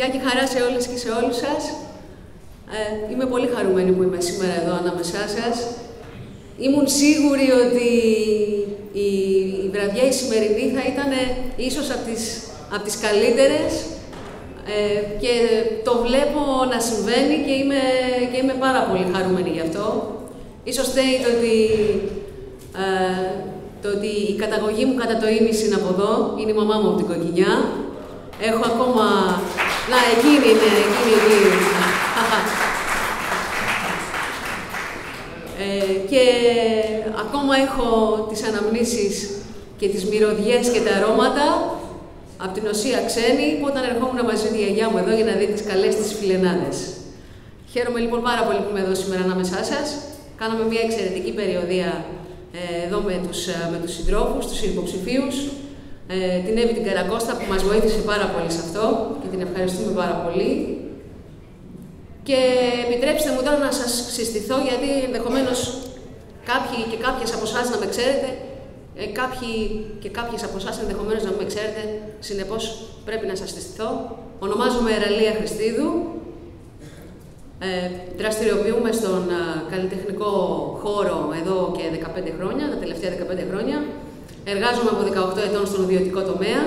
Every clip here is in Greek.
Γεια και χαρά σε όλες και σε όλους σας. Ε, είμαι πολύ χαρούμενη που είμαι σήμερα εδώ ανάμεσά σας. Ήμουν σίγουρη ότι η, η βραδιά η σημερινή θα ήταν ίσως από τις, από τις καλύτερες ε, και το βλέπω να συμβαίνει και είμαι, και είμαι πάρα πολύ χαρούμενη γι' αυτό. Ίσως θέλει το ότι, ε, το ότι η καταγωγή μου κατά το ίμιση είναι από εδώ, είναι η μαμά μου από την Κοκκινιά. Έχω ακόμα... Να, εκείνη είναι, εκείνη, εκείνη. Ε, και ακόμα έχω τις αναμνήσεις και τις μυρωδιές και τα αρώματα από την Οσία Ξένη, που όταν ερχόμουν μαζί τη γιαγιά μου εδώ για να δει τις καλές της φιλενάδες. Χαίρομαι λοιπόν πάρα πολύ που είμαι εδώ σήμερα ανάμεσά σας. Κάναμε μια εξαιρετική περιοδία ε, εδώ με τους, ε, με τους συντρόφους, τους υποψηφίους. Ε, την Εύη την Καρακώστα που μας βοήθησε πάρα πολύ σε αυτό και την ευχαριστούμε πάρα πολύ. Και επιτρέψτε μου τώρα να σας συστηθώ, γιατί ενδεχομένως κάποιοι και κάποιες από εσάς να με ξέρετε, ε, κάποιοι και κάποιες από εσάς ενδεχομένως να με ξέρετε, συνεπώς πρέπει να σας συστηθώ. Ονομάζομαι Εραλία Χριστίδου, ε, δραστηριοποιούμε στον α, καλλιτεχνικό χώρο εδώ και 15 χρόνια, τα τελευταία 15 χρόνια. Εργάζομαι από 18 ετών στον ιδιωτικό τομέα.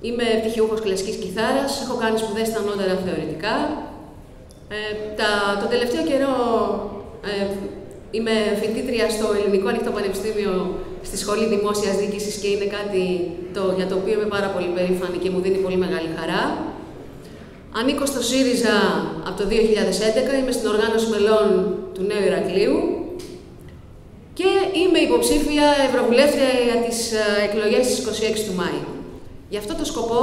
Είμαι πτυχιούχος κλασικής κιθάρας, έχω κάνει σπουδές στα ανώτερα θεωρητικά. Ε, τα, το τελευταίο καιρό ε, είμαι φοιτήτρια στο Ελληνικό Ανοιχτό Πανεπιστήμιο στη Σχολή Δημόσιας Διοίκησης και είναι κάτι το, για το οποίο είμαι πάρα πολύ περήφανη και μου δίνει πολύ μεγάλη χαρά. Ανήκω στο ΣΥΡΙΖΑ από το 2011, είμαι στην οργάνωση μελών του Νέου Ηρακλείου και είμαι υποψήφια Ευρωβουλεύτρια για τις ε, εκλογές της 26 του Μάη. Γι' αυτό το σκοπό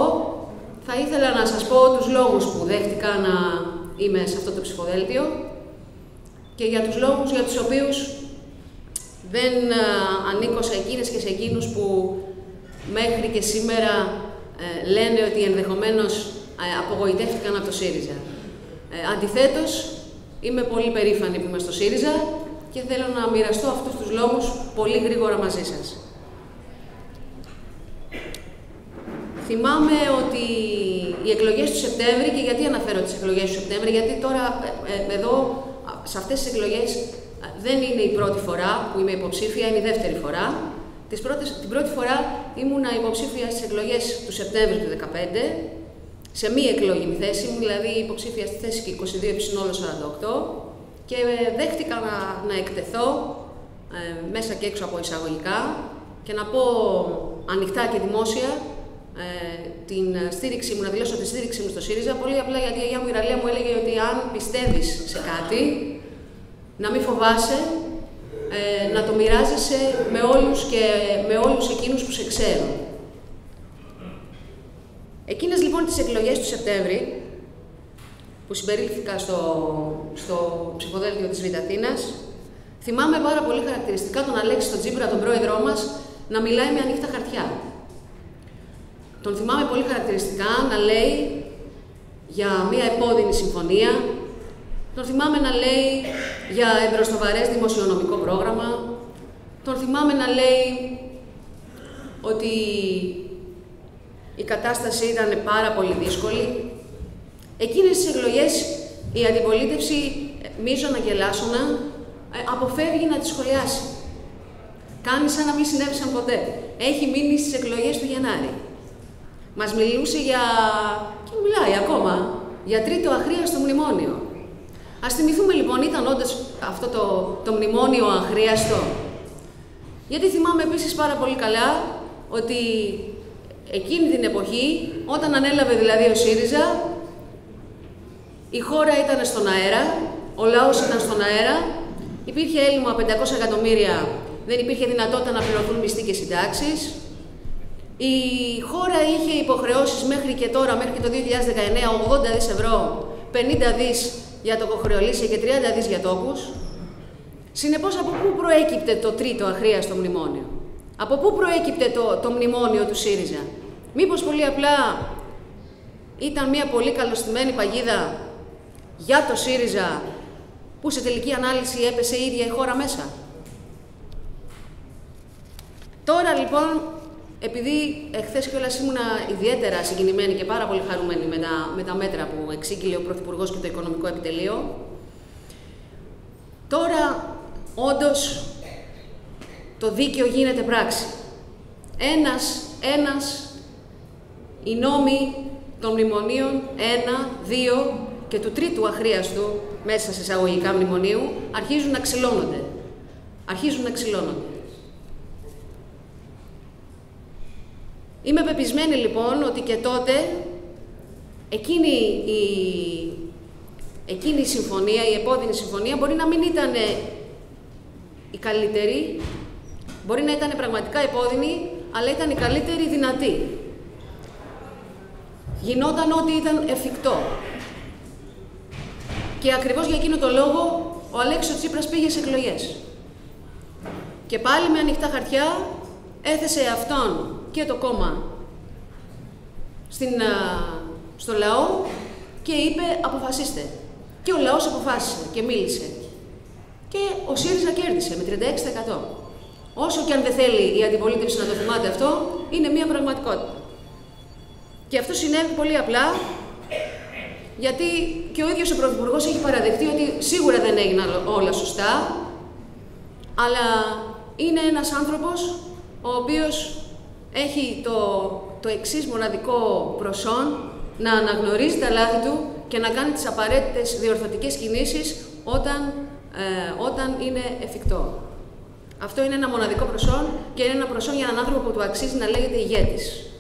θα ήθελα να σας πω τους λόγους που δέχτηκα να είμαι σε αυτό το ψηφοδέλτιο και για τους λόγους για τους οποίους δεν ε, ανήκω σε εκείνες και σε εκείνους που μέχρι και σήμερα ε, λένε ότι ενδεχομένως ε, απογοητεύτηκαν από το ΣΥΡΙΖΑ. Ε, αντιθέτως, είμαι πολύ περήφανη που είμαι στο ΣΥΡΙΖΑ και θέλω να μοιραστώ αυτούς τους λόγους πολύ γρήγορα μαζί σας. Θυμάμαι ότι οι εκλογές του Σεπτέμβρη, και γιατί αναφέρω τις εκλογές του Σεπτέμβρη, γιατί τώρα ε, εδώ, σε αυτές τις εκλογές, δεν είναι η πρώτη φορά που είμαι υποψήφια, είναι η δεύτερη φορά. Τις πρώτες, την πρώτη φορά ήμουνα υποψήφια στις εκλογές του Σεπτέμβρη του 2015 σε μία εκλογή θέση μου, δηλαδή υποψήφια στη θέση και 22 επί 48 και ε, δέχτηκα να, να εκτεθώ ε, μέσα και έξω από εισαγωγικά και να πω ανοιχτά και δημόσια ε, την στήριξη μου, να δηλώσω τη στήριξη μου στο ΣΥΡΙΖΑ, πολύ απλά γιατί η Αγία μου η Ραλία μου έλεγε ότι αν πιστεύεις σε κάτι, να μην φοβάσαι, ε, να το μοιράζεσαι με όλους και με όλους εκείνους που σε ξέρουν. Εκείνες λοιπόν τις εκλογές του Σεπτέμβρη, που συμπερίληφθηκα στο, στο ψηφοδέλτιο της Β' θυμάμαι πάρα πολύ χαρακτηριστικά τον Αλέξη τον Τζίμπρα, τον πρόεδρό μας, να μιλάει με ανοιχτά χαρτιά. Τον θυμάμαι πολύ χαρακτηριστικά να λέει για μια επώδυνη συμφωνία, τον θυμάμαι να λέει για εμπροστοβαρές δημοσιονομικό πρόγραμμα, τον θυμάμαι να λέει ότι η κατάσταση ήταν πάρα πολύ δύσκολη. Εκείνες τις εκλογές η αντιπολίτευση μίζωνα και λάσωνα ε, αποφεύγει να τη σχολιάσει. Κάνει σαν να μην συνέβησαν ποτέ. Έχει μείνει στις εκλογές του Γενάρη. Μας μιλούσε για, και μιλάει ακόμα, για τρίτο αχρίαστο μνημόνιο. Ας θυμηθούμε λοιπόν, ήταν όντως αυτό το, το μνημόνιο αχρίαστο. Γιατί θυμάμαι επίσης πάρα πολύ καλά ότι Εκείνη την εποχή, όταν ανέλαβε δηλαδή ο ΣΥΡΙΖΑ, η χώρα ήταν στον αέρα, ο λαός ήταν στον αέρα, υπήρχε έλλειμμα 500 εκατομμύρια, δεν υπήρχε δυνατότητα να πληρωθούν μισθοί και συντάξεις. Η χώρα είχε υποχρεώσεις μέχρι και τώρα, μέχρι και το 2019, 80 δις ευρώ, 50 δις για το κοχρεολύσια και 30 δις για τόκους. Συνεπώς, από πού προέκυπτε το τρίτο αχρίαστο μνημόνιο; Από πού προέκυπτε το, το μνημόνιο του ΣΥΡΙΖΑ; Μήπως πολύ απλά ήταν μια πολύ καλωστημένη παγίδα; Για το ΣΥΡΙΖΑ που σε τελική ανάλυση έπεσε η ίδια η χώρα μέσα. Τώρα λοιπόν επειδή εχθές κιόλας ήμουνα ιδιαίτερα συγκινημένη και πάρα πολύ χαρούμενη με τα, με τα μέτρα που εξήγηλε ο Πρωθυπουργός και το Οικονομικό Επιτελείο, τώρα όντως το δίκαιο γίνεται πράξη. Ένας, ένας, οι νόμοι των μνημονίων, ένα, δύο και του τρίτου αχρίαστου, μέσα σε εισαγωγικά μνημονίου, αρχίζουν να ξυλώνονται. Αρχίζουν να ξυλώνονται. Είμαι πεπισμένη λοιπόν ότι και τότε εκείνη η, εκείνη η συμφωνία, η επώδυνη συμφωνία μπορεί να μην ήταν η καλύτερη, μπορεί να ήταν πραγματικά επώδυνη, αλλά ήταν η καλύτερη δυνατή. Γινόταν ό,τι ήταν εφικτό. Και ακριβώς για εκείνο το λόγο ο Αλέξης Τσίπρας πήγε σε εκλογές. Και πάλι με ανοιχτά χαρτιά έθεσε αυτόν και το κόμμα στην, στο λαό και είπε αποφασίστε. Και ο λαός αποφάσισε και μίλησε. Και ο ΣΥΡΙΖΑ κέρδισε με 36%. Όσο και αν δεν θέλει η αντιπολίτευση να το θυμάται αυτό, είναι μια πραγματικότητα. Και αυτό συνέβη πολύ απλά, γιατί και ο ίδιος ο Πρωθυπουργός έχει παραδεχτεί ότι σίγουρα δεν έγιναν όλα σωστά, αλλά είναι ένας άνθρωπος ο οποίος έχει το, το εξής μοναδικό προσόν να αναγνωρίζει τα λάθη του και να κάνει τις απαραίτητες διορθωτικές κινήσεις όταν, ε, όταν είναι εφικτό. Αυτό είναι ένα μοναδικό προσόν και είναι ένα προσόν για έναν άνθρωπο που του αξίζει να λέγεται ηγέτης.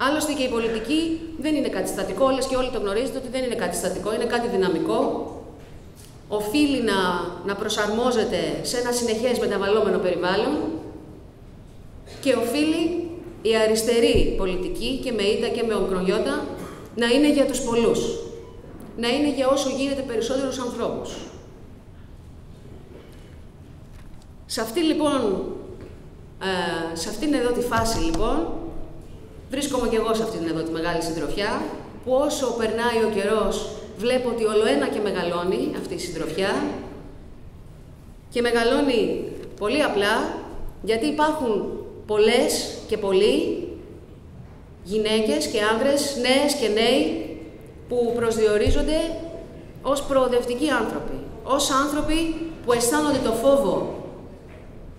Άλλωστε και η πολιτική δεν είναι κάτι στατικό, όλες και όλοι το γνωρίζετε ότι δεν είναι κάτι στατικό, είναι κάτι δυναμικό. Οφείλει να, να προσαρμόζεται σε ένα συνεχές μεταβαλλόμενο περιβάλλον και οφείλει η αριστερή πολιτική και με ήττα και με ογκρογιώτα να είναι για τους πολλούς. Να είναι για όσο γίνεται περισσότερους ανθρώπους. Σε αυτή λοιπόν, ε, σε αυτήν εδώ τη φάση λοιπόν, βρίσκομαι και εγώ σε αυτήν εδώ τη μεγάλη συντροφιά, που όσο περνάει ο καιρός βλέπω ότι ολοένα και μεγαλώνει αυτή η συντροφιά και μεγαλώνει πολύ απλά γιατί υπάρχουν πολλές και πολλοί γυναίκες και άνδρες, νέες και νέοι που προσδιορίζονται ως προοδευτικοί άνθρωποι, ως άνθρωποι που αισθάνονται το φόβο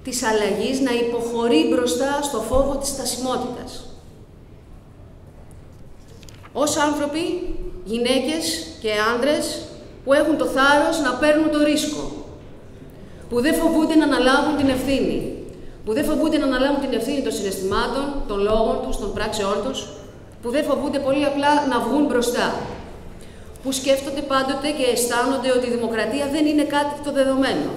της αλλαγής να υποχωρεί μπροστά στο φόβο της στασιμότητας. Ως άνθρωποι, γυναίκες και άνδρες που έχουν το θάρρος να παίρνουν το ρίσκο, που δεν φοβούνται να αναλάβουν την ευθύνη, που δεν φοβούνται να αναλάβουν την ευθύνη των συναισθημάτων, των λόγων τους, των πράξεών τους, που δεν φοβούνται πολύ απλά να βγουν μπροστά, που σκέφτονται πάντοτε και αισθάνονται ότι η δημοκρατία δεν είναι κάτι το δεδομένο,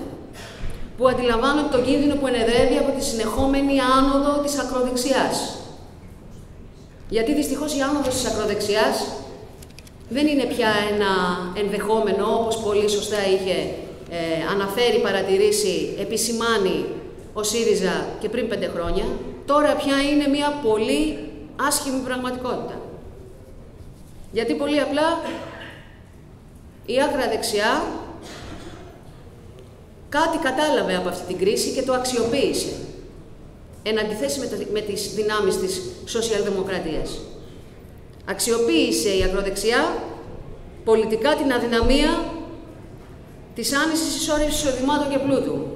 που αντιλαμβάνονται τον κίνδυνο που ενεδρεύει από τη συνεχόμενη άνοδο της ακροδεξιάς. Γιατί δυστυχώς η άνοδος της ακροδεξιάς δεν είναι πια ένα ενδεχόμενο, όπως πολύ σωστά είχε ε, αναφέρει, παρατηρήσει, επισημάνει ο ΣΥΡΙΖΑ και πριν πέντε χρόνια, τώρα πια είναι μια πολύ άσχημη πραγματικότητα. Γιατί πολύ απλά η άκρα δεξιά κάτι κατάλαβε από αυτή την κρίση και το αξιοποίησε εν αντιθέσει με, με τις δυνάμεις της σοσιαλδημοκρατίας. Αξιοποίησε η ακροδεξιά πολιτικά την αδυναμία της άνησης ισόρρευσης εισοδημάτων και πλούτου,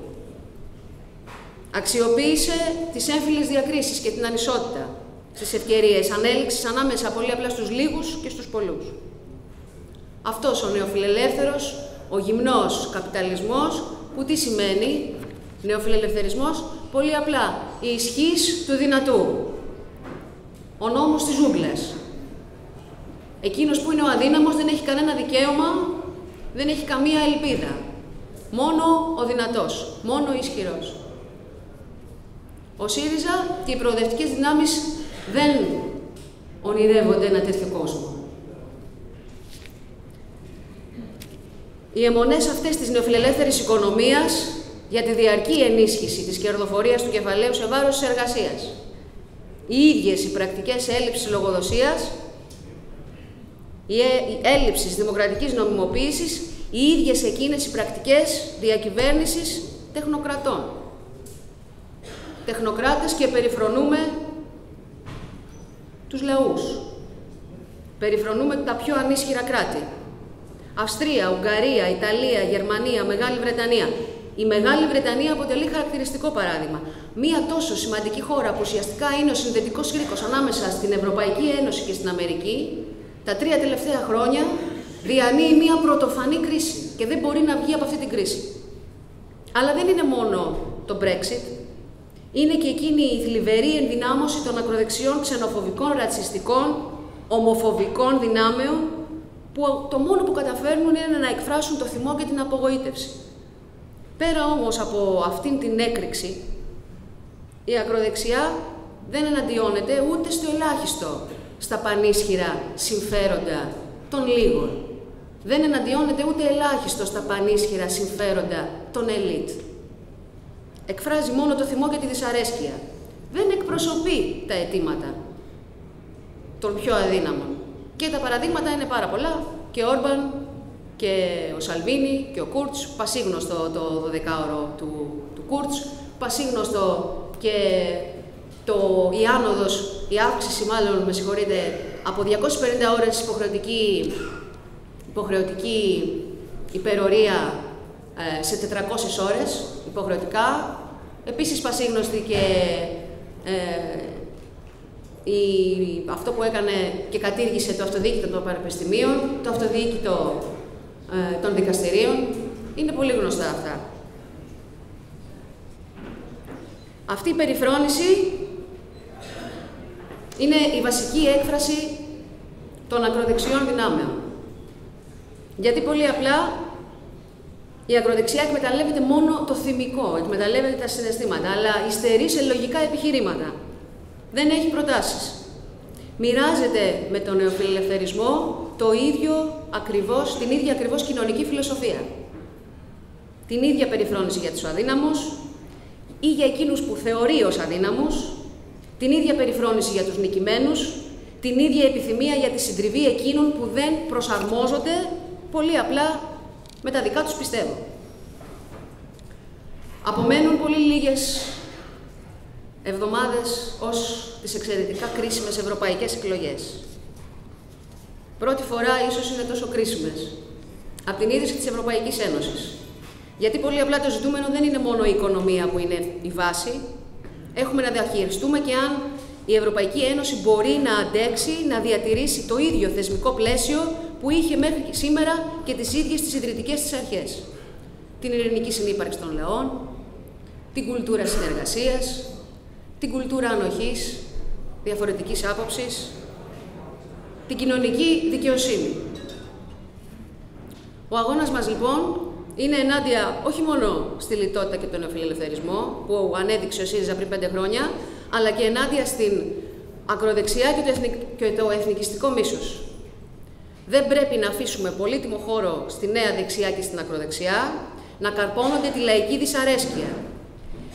Αξιοποίησε τις έμφυλες διακρίσεις και την ανισότητα στις ευκαιρίες ανέλυξης ανάμεσα πολύ απλά στους λίγους και στους πολλούς. Αυτός ο νεοφιλελεύθερος, ο γυμνός καπιταλισμός, που τι σημαίνει νεοφιλελευθερισμός, πολύ απλά η ισχύς του δυνατού, ο νόμος της ζούγκλας. Εκείνος που είναι ο αδύναμος δεν έχει κανένα δικαίωμα, δεν έχει καμία ελπίδα. Μόνο ο δυνατός, μόνο ο ισχυρός. Ο ΣΥΡΙΖΑ και οι προοδευτικές δυνάμεις δεν ονειρεύονται ένα τέτοιο κόσμο. Οι αιμονές αυτές της νεοφιλελεύθερης οικονομίας για τη διαρκή ενίσχυση της κερδοφορίας του κεφαλαίου σε βάρος της εργασίας. Οι ίδιες οι πρακτικές έλλειψης λογοδοσίας, η έλλειψης δημοκρατικής νομιμοποίησης, οι ίδιες εκείνες οι πρακτικές διακυβέρνησης τεχνοκρατών τεχνοκράτες και περιφρονούμε τους λαούς. Περιφρονούμε τα πιο ανίσχυρα κράτη. Αυστρία, Ουγγαρία, Ιταλία, Γερμανία, Μεγάλη Βρετανία. Η Μεγάλη Βρετανία αποτελεί χαρακτηριστικό παράδειγμα. Μία τόσο σημαντική χώρα που ουσιαστικά είναι ο συνδετικός κρίκος ανάμεσα στην Ευρωπαϊκή Ένωση και στην Αμερική, τα τρία τελευταία χρόνια διανύει μία πρωτοφανή κρίση και δεν μπορεί να βγει από αυτή την κρίση. Αλλά δεν είναι μόνο το Brexit, είναι και εκείνη η θλιβερή ενδυνάμωση των ακροδεξιών, ξενοφοβικών, ρατσιστικών, ομοφοβικών δυνάμεων που το μόνο που καταφέρνουν είναι να εκφράσουν το θυμό και την απογοήτευση. Πέρα όμως από αυτήν την έκρηξη, η ακροδεξιά δεν εναντιώνεται ούτε στο ελάχιστο στα πανίσχυρα συμφέροντα των λίγων. Δεν εναντιώνεται ούτε ελάχιστο στα πανίσχυρα συμφέροντα των ελίτ. Εκφράζει μόνο το θυμό και τη δυσαρέσκεια. Δεν εκπροσωπεί τα αιτήματα των πιο αδύναμων. Και τα παραδείγματα είναι πάρα πολλά. Και ο Όρμπαν και ο Σαλβίνη και ο Κούρτς, πασίγνωστο το 12ωρο του, του Κούρτς, πασίγνωστο και το, η άνοδος, η αύξηση μάλλον, με συγχωρείτε, από 250 ώρες υποχρεωτική, υποχρεωτική υπερορία ε, σε 400 ώρες υποχρεωτικά. Επίσης πασίγνωστη και ε, η, αυτό που έκανε και κατήργησε το αυτοδιοίκητο των πανεπιστημίων, το αυτοδιοίκητο ε, των δικαστηρίων. Είναι πολύ γνωστά αυτά. Αυτή η περιφρόνηση είναι η βασική έκφραση των ακροδεξιών δυνάμεων. Γιατί πολύ απλά η ακροδεξιά εκμεταλλεύεται μόνο το θυμικό, εκμεταλλεύεται τα συναισθήματα, αλλά υστερεί σε λογικά επιχειρήματα. Δεν έχει προτάσεις. Μοιράζεται με τον νεοφιλελευθερισμό το ίδιο ακριβώς, την ίδια ακριβώς κοινωνική φιλοσοφία. Την ίδια περιφρόνηση για τους αδύναμους ή για εκείνους που θεωρεί ως αδύναμους, την ίδια περιφρόνηση για τους νικημένους, την ίδια επιθυμία για τη συντριβή εκείνων που δεν προσαρμόζονται πολύ απλά με τα δικά τους πιστεύω. Απομένουν πολύ λίγες εβδομάδες ως τις εξαιρετικά κρίσιμες ευρωπαϊκές εκλογές. Πρώτη φορά ίσως είναι τόσο κρίσιμες. Από την ίδρυση της Ευρωπαϊκής Ένωσης. Γιατί πολύ απλά το ζητούμενο δεν είναι μόνο η οικονομία που είναι η βάση. Έχουμε να διαχειριστούμε και αν η Ευρωπαϊκή Ένωση μπορεί να αντέξει, να διατηρήσει το ίδιο θεσμικό πλαίσιο που είχε μέχρι σήμερα και τις ίδιες τις ιδρυτικές της αρχές. Την ειρηνική συνύπαρξη των λαών, την κουλτούρα συνεργασίας, την κουλτούρα ανοχής, διαφορετικής άποψης, την κοινωνική δικαιοσύνη. Ο αγώνας μας λοιπόν είναι ενάντια όχι μόνο στη λιτότητα και τον αφιλελευθερισμό που ανέδειξε ο ΣΥΡΙΖΑ πριν πέντε χρόνια, αλλά και ενάντια στην ακροδεξιά και το, εθνικιστικό μίσος. Δεν πρέπει να αφήσουμε πολύτιμο χώρο στη νέα δεξιά και στην ακροδεξιά να καρπώνονται τη λαϊκή δυσαρέσκεια.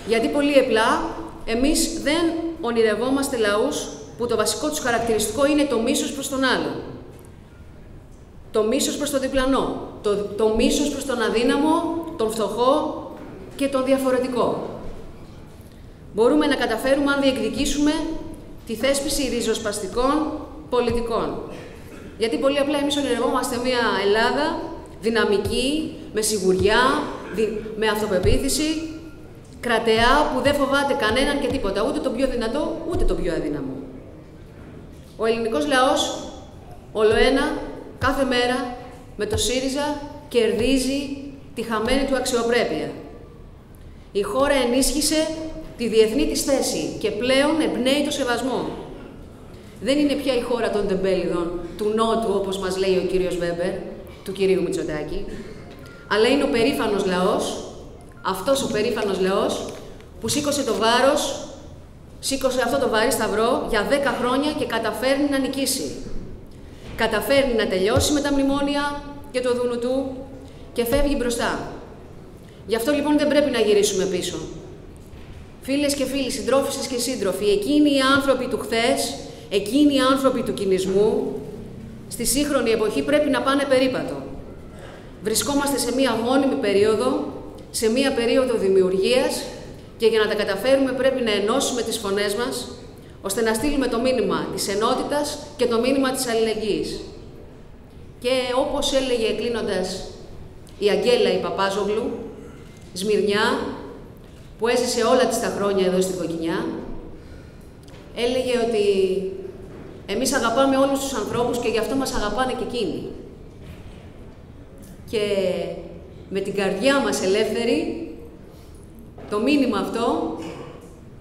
Γιατί πολύ απλά εμείς δεν ονειρευόμαστε λαούς που το βασικό τους χαρακτηριστικό είναι το μίσος προς τον άλλο. Το μίσος προς τον διπλανό. Το, το μίσος προς τον αδύναμο, τον φτωχό και τον διαφορετικό. Μπορούμε να καταφέρουμε αν διεκδικήσουμε τη θέσπιση ριζοσπαστικών πολιτικών. Γιατί πολύ απλά εμείς ονειρευόμαστε μια Ελλάδα δυναμική, με σιγουριά, με αυτοπεποίθηση, κρατεά που δεν φοβάται κανέναν και τίποτα, ούτε τον πιο δυνατό, ούτε τον πιο αδύναμο. Ο ελληνικός λαός, όλο ένα, κάθε μέρα, με το ΣΥΡΙΖΑ, κερδίζει τη χαμένη του αξιοπρέπεια. Η χώρα ενίσχυσε τη διεθνή της θέση και πλέον εμπνέει το σεβασμό. Δεν είναι πια η χώρα των τεμπέλιδων, του Νότου, όπως μας λέει ο κύριος Βέμπερ, του κυρίου Μητσοτάκη, αλλά είναι ο περήφανος λαός, αυτός ο περήφανος λαός, που σήκωσε το βάρος σήκωσε αυτό το βαρύ σταυρό για 10 χρόνια και καταφέρνει να νικήσει. Καταφέρνει να τελειώσει με τα μνημόνια και το δούνου του και φεύγει μπροστά. Γι' αυτό λοιπόν δεν πρέπει να γυρίσουμε πίσω. Φίλες και φίλοι, συντρόφισσες και σύντροφοι, εκείνοι οι άνθρωποι του χθες, εκείνοι οι άνθρωποι του κινησμού, στη σύγχρονη εποχή πρέπει να πάνε περίπατο. Βρισκόμαστε σε μία μόνιμη περίοδο, σε μία περίοδο δημιουργίας και για να τα καταφέρουμε πρέπει να ενώσουμε τις φωνές μας, ώστε να στείλουμε το μήνυμα της ενότητας και το μήνυμα της αλληλεγγύης. Και όπως έλεγε κλείνοντας η Αγγέλα η Παπάζογλου, Σμυρνιά, που έζησε όλα τις τα χρόνια εδώ στην Κοκκινιά, έλεγε ότι εμείς αγαπάμε όλους τους ανθρώπους και γι' αυτό μας αγαπάνε και εκείνοι. Και με την καρδιά μας ελεύθερη, το μήνυμα αυτό,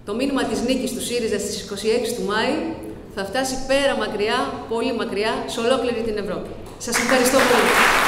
το μήνυμα της νίκης του ΣΥΡΙΖΑ στις 26 του Μάη, θα φτάσει πέρα μακριά, πολύ μακριά, σε ολόκληρη την Ευρώπη. Σας ευχαριστώ πολύ.